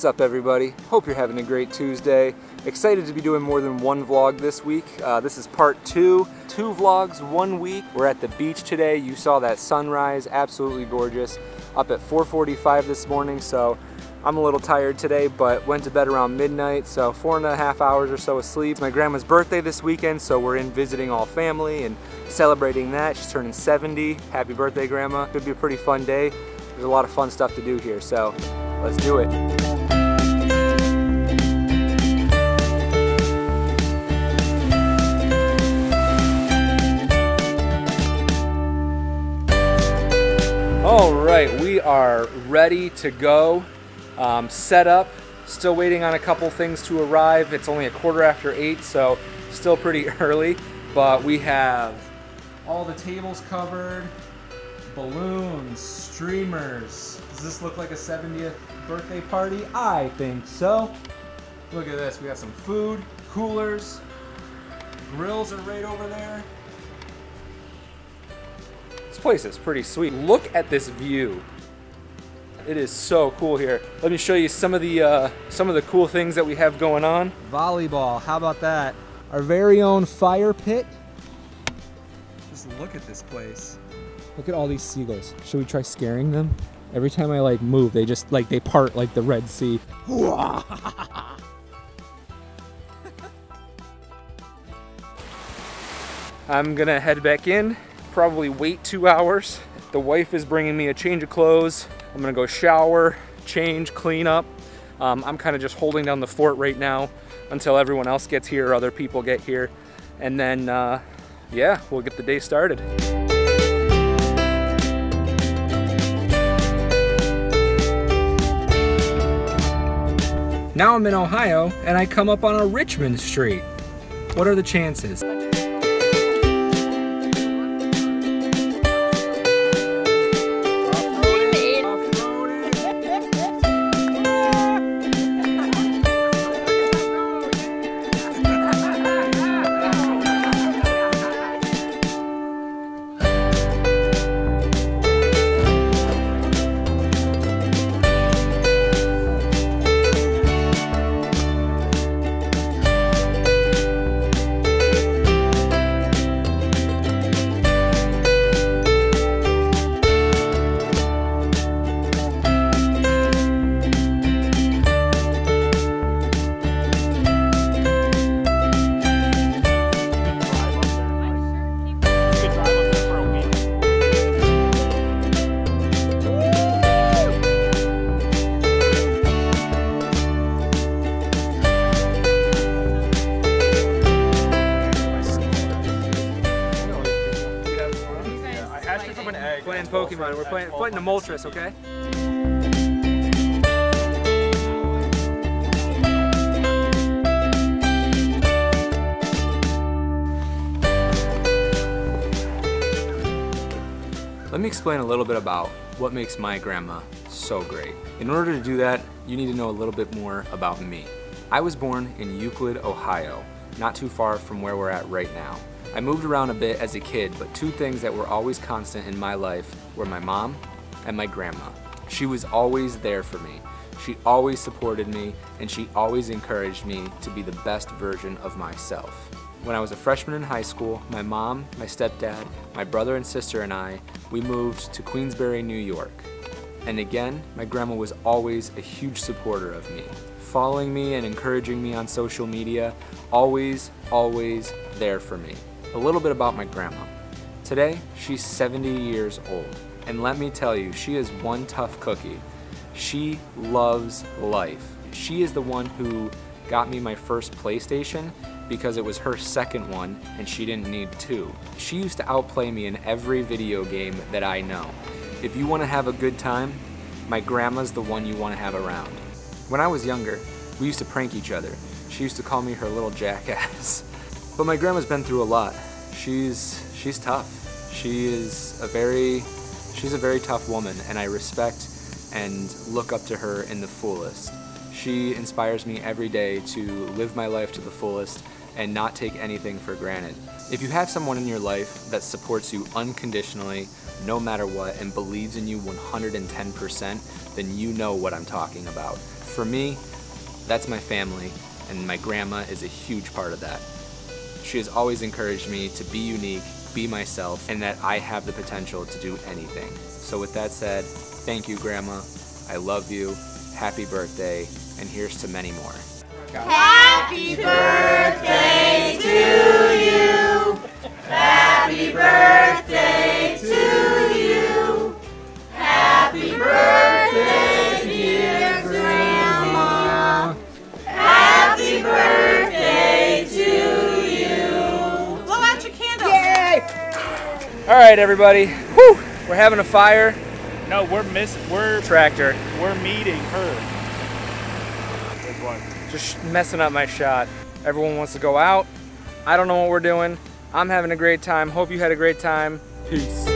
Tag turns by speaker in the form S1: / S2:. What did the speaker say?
S1: What's up everybody? Hope you're having a great Tuesday. Excited to be doing more than one vlog this week. Uh, this is part two. Two vlogs, one week. We're at the beach today. You saw that sunrise, absolutely gorgeous. Up at 4.45 this morning, so I'm a little tired today, but went to bed around midnight, so four and a half hours or so of sleep. It's my grandma's birthday this weekend, so we're in visiting all family and celebrating that. She's turning 70. Happy birthday, Grandma. Could be a pretty fun day. There's a lot of fun stuff to do here, so let's do it. All right, we are ready to go um, set up. Still waiting on a couple things to arrive. It's only a quarter after eight, so still pretty early. But we have all the tables covered, balloons, streamers. Does this look like a 70th birthday party? I think so. Look at this. We got some food, coolers, grills are right over there. This place is pretty sweet. Look at this view. It is so cool here. Let me show you some of the uh, some of the cool things that we have going on. Volleyball, how about that? Our very own fire pit. Just look at this place. Look at all these seagulls. Should we try scaring them? Every time I like move, they just like they part like the Red Sea. I'm gonna head back in, probably wait two hours. The wife is bringing me a change of clothes. I'm gonna go shower, change, clean up. Um, I'm kind of just holding down the fort right now until everyone else gets here or other people get here. And then, uh, yeah, we'll get the day started. Now I'm in Ohio and I come up on a Richmond Street. What are the chances? Playing Pokemon. We're playing fighting a Moltres, okay? Let me explain a little bit about what makes my grandma so great. In order to do that, you need to know a little bit more about me. I was born in Euclid, Ohio, not too far from where we're at right now. I moved around a bit as a kid, but two things that were always constant in my life were my mom and my grandma. She was always there for me. She always supported me, and she always encouraged me to be the best version of myself. When I was a freshman in high school, my mom, my stepdad, my brother and sister and I, we moved to Queensbury, New York. And again, my grandma was always a huge supporter of me, following me and encouraging me on social media, always, always there for me. A little bit about my grandma. Today, she's 70 years old, and let me tell you, she is one tough cookie. She loves life. She is the one who got me my first PlayStation because it was her second one and she didn't need two. She used to outplay me in every video game that I know. If you want to have a good time, my grandma's the one you want to have around. When I was younger, we used to prank each other. She used to call me her little jackass. But my grandma's been through a lot. She's she's tough. She is a very she's a very tough woman and I respect and look up to her in the fullest. She inspires me every day to live my life to the fullest and not take anything for granted. If you have someone in your life that supports you unconditionally, no matter what, and believes in you 110%, then you know what I'm talking about. For me, that's my family, and my grandma is a huge part of that. She has always encouraged me to be unique, be myself, and that I have the potential to do anything. So with that said, thank you, Grandma. I love you. Happy birthday, and here's to many more.
S2: Happy birthday to you. Happy birthday to you. Happy birthday,
S1: right, everybody. Whew, we're having a fire.
S3: No, we're missing. We're
S1: Tractor.
S3: we're meeting her.
S1: Just messing up my shot. Everyone wants to go out. I don't know what we're doing. I'm having a great time. Hope you had a great time. Peace.